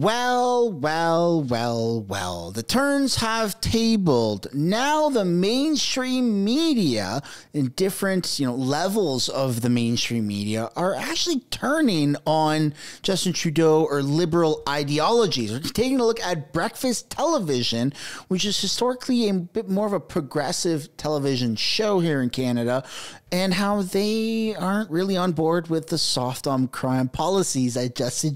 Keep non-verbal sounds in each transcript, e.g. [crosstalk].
Well, well, well, well. The turns have tabled. Now the mainstream media in different, you know, levels of the mainstream media are actually turning on Justin Trudeau or liberal ideologies. We're taking a look at breakfast television, which is historically a bit more of a progressive television show here in Canada, and how they aren't really on board with the soft on crime policies that Justin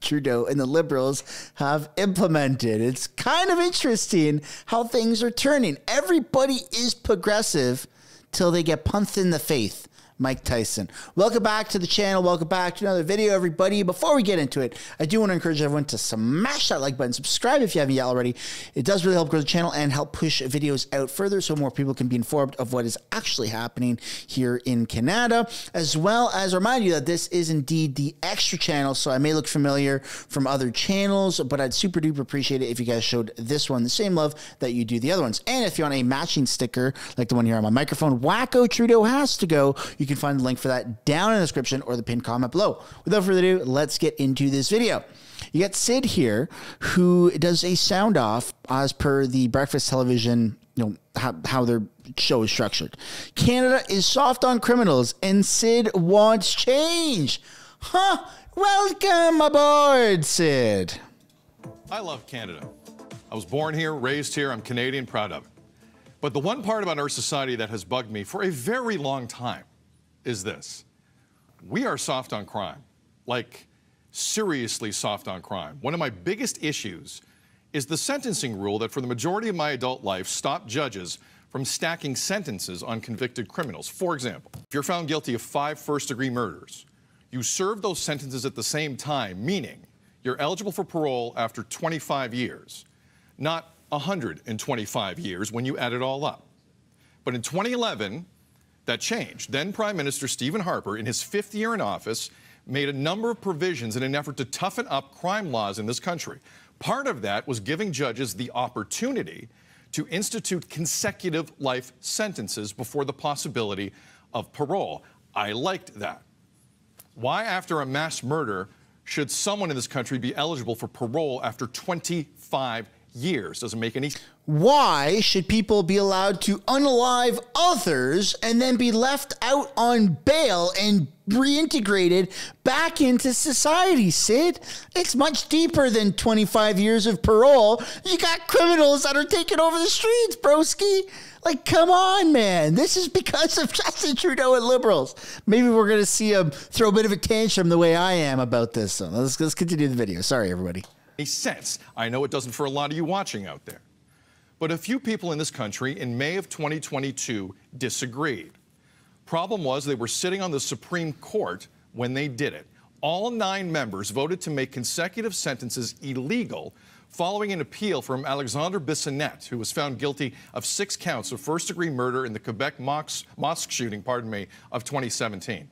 Trudeau and the Liberals have implemented. It's kind of interesting how things are turning. Everybody is progressive till they get punched in the face. Mike Tyson. Welcome back to the channel. Welcome back to another video, everybody. Before we get into it, I do want to encourage everyone to smash that like button, subscribe if you haven't yet already. It does really help grow the channel and help push videos out further so more people can be informed of what is actually happening here in Canada, as well as remind you that this is indeed the extra channel. So I may look familiar from other channels, but I'd super duper appreciate it if you guys showed this one the same love that you do the other ones. And if you want a matching sticker like the one here on my microphone, Wacko Trudeau has to go. You can find the link for that down in the description or the pinned comment below. Without further ado, let's get into this video. You got Sid here, who does a sound off as per the breakfast television, you know, how, how their show is structured. Canada is soft on criminals, and Sid wants change. Huh? Welcome aboard, Sid. I love Canada. I was born here, raised here. I'm Canadian, proud of it. But the one part about our society that has bugged me for a very long time is this we are soft on crime, like seriously soft on crime. One of my biggest issues is the sentencing rule that for the majority of my adult life stopped judges from stacking sentences on convicted criminals. For example, if you're found guilty of five first degree murders, you serve those sentences at the same time, meaning you're eligible for parole after 25 years, not 125 years when you add it all up. But in 2011, that changed. Then Prime Minister Stephen Harper, in his fifth year in office, made a number of provisions in an effort to toughen up crime laws in this country. Part of that was giving judges the opportunity to institute consecutive life sentences before the possibility of parole. I liked that. Why, after a mass murder, should someone in this country be eligible for parole after 25 years. Doesn't make any Why should people be allowed to unalive others and then be left out on bail and reintegrated back into society, Sid? It's much deeper than 25 years of parole. You got criminals that are taking over the streets, broski. Like, come on, man. This is because of [laughs] Justin Trudeau and liberals. Maybe we're going to see him throw a bit of a tantrum the way I am about this. So let's, let's continue the video. Sorry, everybody sense. I know it doesn't for a lot of you watching out there. But a few people in this country in May of 2022 disagreed. Problem was they were sitting on the Supreme Court when they did it. All nine members voted to make consecutive sentences illegal following an appeal from Alexandre Bissonnette, who was found guilty of six counts of first-degree murder in the Quebec mosque shooting, pardon me, of 2017.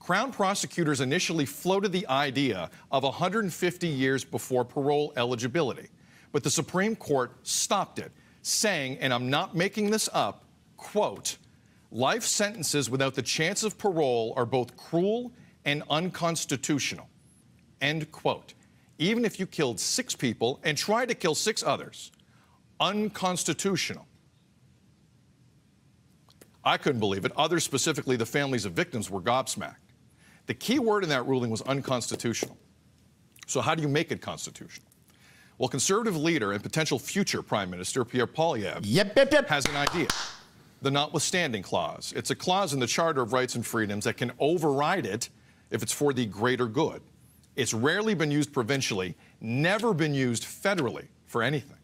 Crown prosecutors initially floated the idea of 150 years before parole eligibility, but the Supreme Court stopped it, saying, and I'm not making this up, quote, life sentences without the chance of parole are both cruel and unconstitutional, end quote. Even if you killed six people and tried to kill six others, unconstitutional. I couldn't believe it. Others, specifically the families of victims, were gobsmacked. The key word in that ruling was unconstitutional. So, how do you make it constitutional? Well, conservative leader and potential future prime minister Pierre Poilievre yep, yep, yep. has an idea. The notwithstanding clause. It's a clause in the Charter of Rights and Freedoms that can override it if it's for the greater good. It's rarely been used provincially, never been used federally for anything.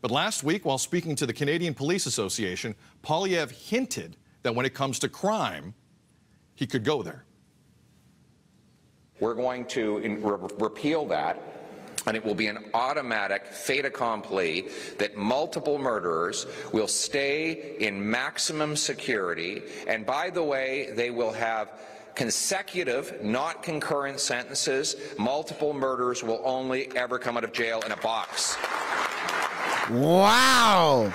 But last week, while speaking to the Canadian Police Association, Poilievre hinted that when it comes to crime, he could go there. We're going to re repeal that and it will be an automatic fait accompli that multiple murderers will stay in maximum security. And by the way, they will have consecutive, not concurrent sentences. Multiple murderers will only ever come out of jail in a box. Wow.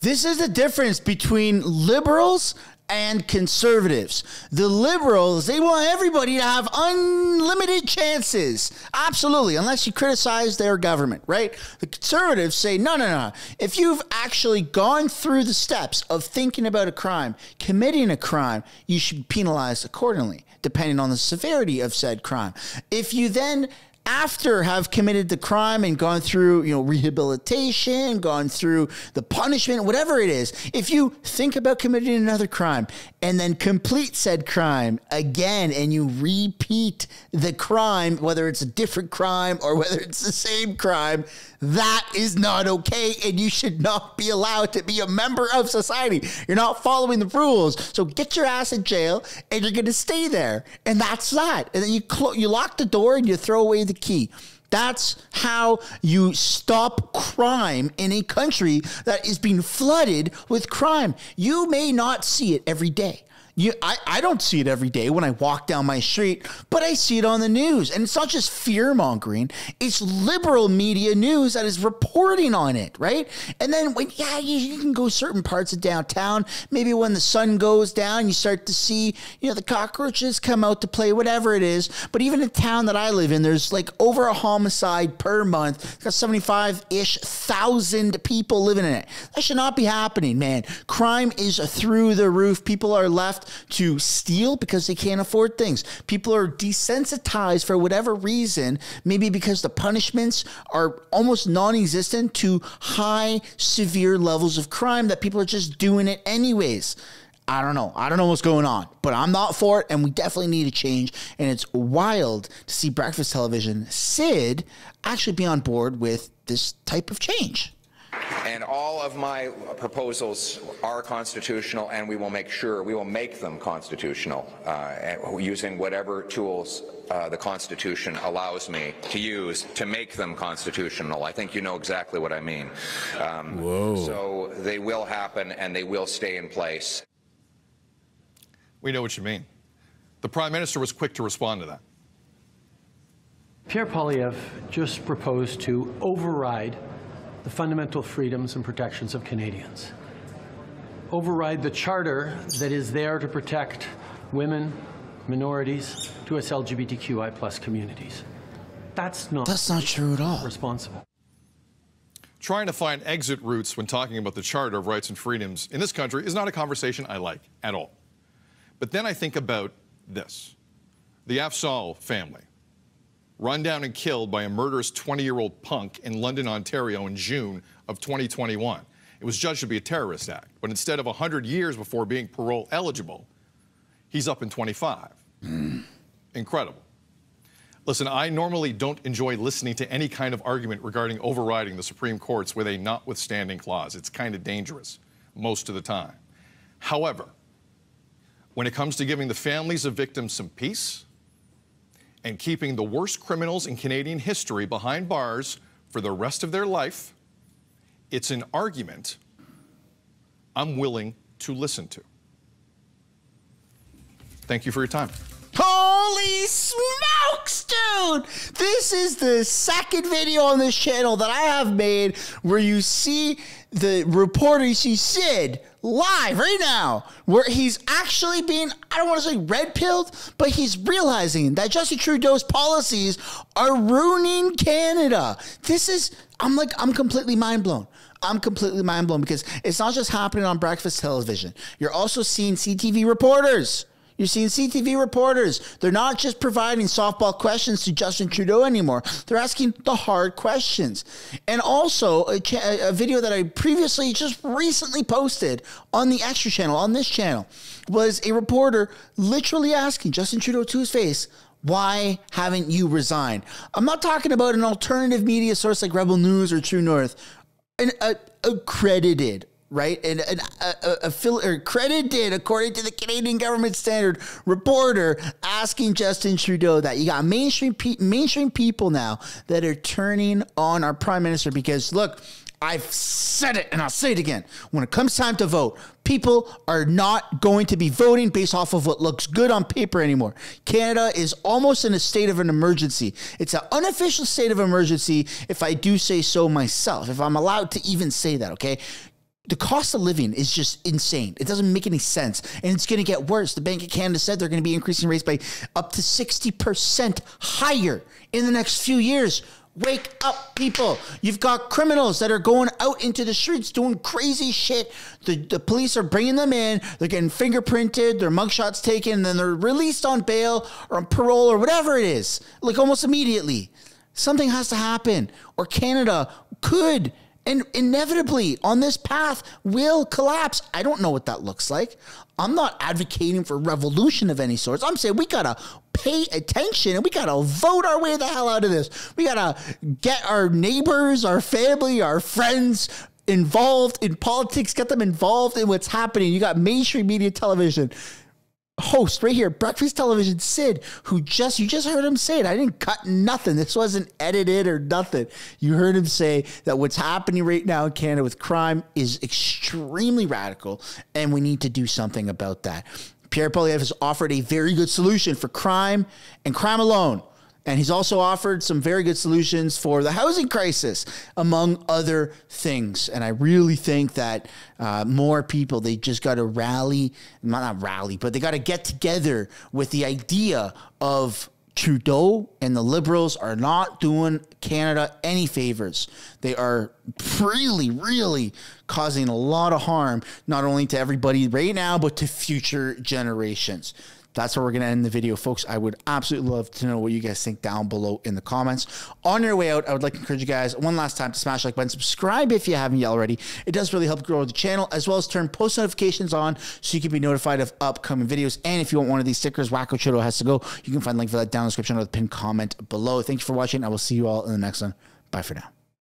This is the difference between liberals and conservatives. The liberals, they want everybody to have unlimited chances. Absolutely, unless you criticize their government, right? The conservatives say, no, no, no. If you've actually gone through the steps of thinking about a crime, committing a crime, you should be penalized accordingly, depending on the severity of said crime. If you then after have committed the crime and gone through, you know, rehabilitation, gone through the punishment, whatever it is, if you think about committing another crime and then complete said crime again and you repeat the crime, whether it's a different crime or whether it's the same crime, that is not okay and you should not be allowed to be a member of society. You're not following the rules. So get your ass in jail and you're going to stay there. And that's that. And then you you lock the door and you throw away the key. That's how you stop crime in a country that is being flooded with crime. You may not see it every day. You, I, I don't see it every day when I walk down my street, but I see it on the news. And it's not just fear mongering, it's liberal media news that is reporting on it, right? And then when, yeah, you, you, can go certain parts of downtown. Maybe when the sun goes down, you start to see, you know, the cockroaches come out to play, whatever it is. But even in town that I live in, there's like over a homicide per month. It's got 75 ish thousand people living in it. That should not be happening, man. Crime is through the roof. People are left to steal because they can't afford things. People are desensitized for whatever reason, maybe because the punishments are almost non existent to high, severe levels of crime that people are just doing it anyways. I don't know. I don't know what's going on, but I'm not for it, and we definitely need a change. And it's wild to see breakfast television, Sid, actually be on board with this type of change. And all of my proposals are constitutional, and we will make sure we will make them constitutional uh, using whatever tools uh, the Constitution allows me to use to make them constitutional. I think you know exactly what I mean. Um, Whoa. So they will happen, and they will stay in place. We know what you mean. The Prime Minister was quick to respond to that. Pierre Poilievre just proposed to override the fundamental freedoms and protections of Canadians. Override the charter that is there to protect women, minorities, 2SLGBTQI plus communities. That's not That's not true at all. Responsible. Trying to find exit routes when talking about the Charter of Rights and Freedoms in this country is not a conversation I like at all. But then I think about this. The Afzaal family run down and killed by a murderous 20-year-old punk in London, Ontario in June of 2021. It was judged to be a terrorist act, but instead of 100 years before being parole eligible, he's up in 25. Mm. Incredible. Listen, I normally don't enjoy listening to any kind of argument regarding overriding the Supreme Court's with a notwithstanding clause. It's kind of dangerous most of the time. However, when it comes to giving the families of victims some peace, and keeping the worst criminals in Canadian history behind bars for the rest of their life, it's an argument I'm willing to listen to. Thank you for your time. Holy smokes, dude! This is the second video on this channel that I have made where you see the reporter, you see Sid live right now, where he's actually being, I don't want to say red pilled, but he's realizing that Justin Trudeau's policies are ruining Canada. This is, I'm like, I'm completely mind blown. I'm completely mind blown because it's not just happening on breakfast television. You're also seeing CTV reporters you're seeing CTV reporters. They're not just providing softball questions to Justin Trudeau anymore. They're asking the hard questions. And also, a, a, video that I previously just recently posted on the Extra channel, on this channel, was a reporter literally asking Justin Trudeau to his face, why haven't you resigned? I'm not talking about an alternative media source like Rebel News or True North, an a, accredited right? And an a, a, credited, according to the Canadian government standard, reporter asking Justin Trudeau that you got mainstream pe- mainstream people now that are turning on our prime minister because look. I've said it and I'll say it again. When it comes time to vote, people are not going to be voting based off of what looks good on paper anymore. Canada is almost in a state of an emergency. It's an unofficial state of emergency, if I do say so myself, if I'm allowed to even say that, okay? The cost of living is just insane. It doesn't make any sense. And it's going to get worse. The Bank of Canada said they're going to be increasing rates by up to 60% higher in the next few years. Wake up, people. You've got criminals that are going out into the streets doing crazy shit. The, the police are bringing them in. They're getting fingerprinted, their mugshots taken, and then they're released on bail or on parole or whatever it is, like almost immediately. Something has to happen, or Canada could and inevitably on this path will collapse. I don't know what that looks like. I'm not advocating for revolution of any sorts. I'm saying we gotta pay attention and we gotta vote our way the hell out of this. We gotta get our neighbors, our family, our friends involved in politics, get them involved in what's happening. You got mainstream media television host right here, Breakfast Television Sid, who just you just heard him say it. I didn't cut nothing. This wasn't edited or nothing. You heard him say that what's happening right now in Canada with crime is extremely radical, and we need to do something about that. Pierre Poilievre has offered a very good solution for crime and crime alone. And he's also offered some very good solutions for the housing crisis, among other things. And I really think that uh, more people, they just got to rally, not, not rally, but they got to get together with the idea of Trudeau and the Liberals are not doing Canada any favors. They are really, really causing a lot of harm, not only to everybody right now, but to future generations that's where we're going to end the video, folks. I would absolutely love to know what you guys think down below in the comments. On your way out, I would like to encourage you guys one last time to smash like button, subscribe if you haven't yet already. It does really help grow the channel, as well as turn post notifications on so you can be notified of upcoming videos. And if you want one of these stickers, Wacko Trudeau has to go. You can find a link for that down in the description or the pinned comment below. Thank you for watching. I will see you all in the next one. Bye for now.